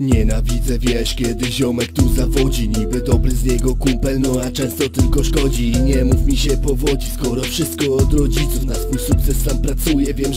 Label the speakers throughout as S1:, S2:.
S1: Nienawidzę wiesz, kiedy ziomek tu zawodzi. Niby dobry z niego kumpel, no a często tylko szkodzi. I nie mów mi się powodzi, skoro wszystko od rodziców Na swój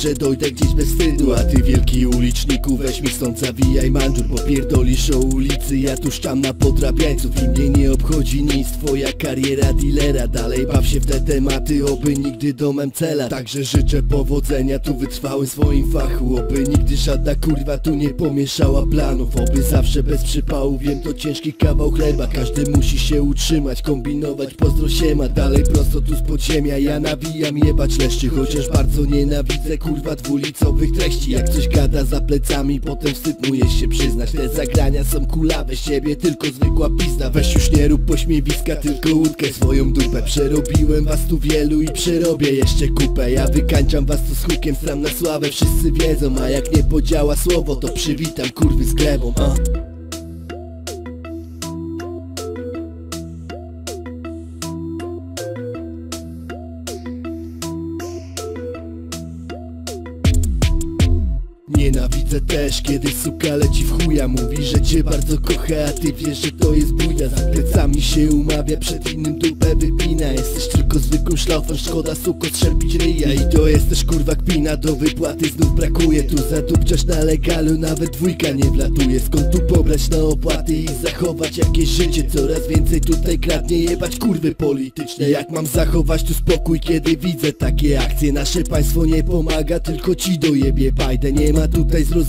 S1: że dojdę gdzieś bez wstydu A ty wielki uliczniku, weź mi stąd zawijaj mandżur Popierdolisz o ulicy, ja tu szczam na podrabiańców I mnie nie obchodzi nic, twoja kariera dealera Dalej baw się w te tematy, oby nigdy domem cela Także życzę powodzenia, tu wytrwałym swoim fachu Oby nigdy żadna kurwa tu nie pomieszała planów Oby zawsze bez przypału, wiem to ciężki kawał chleba Każdy musi się utrzymać, kombinować, pozdro siema Dalej prosto tu z podziemia, ja nawijam jebać leszczy Chociaż bardzo nienawidzę kurwa dwulicowych treści. Jak coś gada za plecami, potem wstyd mu jest się przyznać. Te zagrania są kulawe, siebie tylko zwykła pizda. Weź już nie rób pośmiewiska, tylko łódkę swoją dupę. Przerobiłem was tu wielu i przerobię jeszcze kupę. Ja wykańczam was tu z hukiem, stram na sławę Wszyscy wiedzą, a jak nie podziała słowo To przywitam kurwy z glebą, a Nienawidzę też, kiedy suka leci w chuja Mówi, że cię bardzo kocha, a ty wiesz, że to jest bójda Za plecami się umawia, przed innym dupę wypina. Jesteś tylko zwykłym szlafem, szkoda suko strzępić ryja. I to jest też kurwa kpina, do wypłaty znów brakuje. Tu zadupczasz na legalu, nawet dwójka nie wlatuje. Skąd tu pobrać na opłaty i zachować jakieś życie? Coraz więcej tutaj kradnie jebać kurwy polityczne. Jak mam zachować tu spokój, kiedy widzę takie akcje? Nasze państwo nie pomaga, tylko ci dojebie. Bajdę Nie ma tutaj zrozumienia,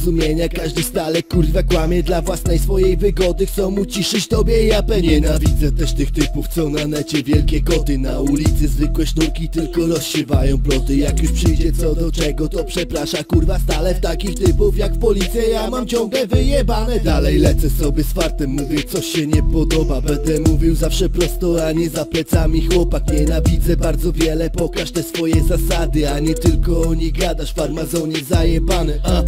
S1: każdy stale kurwa kłamie Dla własnej swojej wygody. Chcą uciszyć tobie japę Nienawidzę też tych typów, co na necie wielkie koty Na ulicy zwykłe sznurki tylko rozsiewają ploty Jak już przyjdzie co do czego, to przeprasza kurwa stale W takich typów jak w policję ja mam ciągle wyjebane. Dalej lecę sobie z fartem, mówię coś się nie podoba. Będę mówił zawsze prosto, a nie za plecami. Chłopak Nienawidzę bardzo wiele, pokaż te swoje zasady A nie tylko o nich gadasz, farmazonie zajebany, a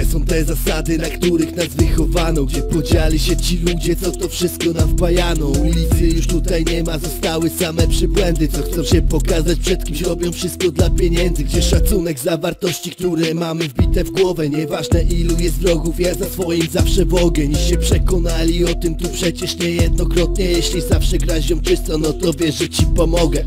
S1: Gdzie są te zasady, na których nas wychowano? Gdzie podzieli się ci ludzie, co to wszystko nam wpajano? Ulicy już tutaj nie ma, zostały same przybłędy. Co chcą się pokazać przed kimś, robią wszystko dla pieniędzy. Gdzie szacunek za wartości, które mamy wbite w głowę? Nieważne ilu jest wrogów, ja za swoim zawsze w ogień I się przekonali o tym tu przecież niejednokrotnie. Jeśli zawsze grazią czysto, no to wiesz, że ci pomogę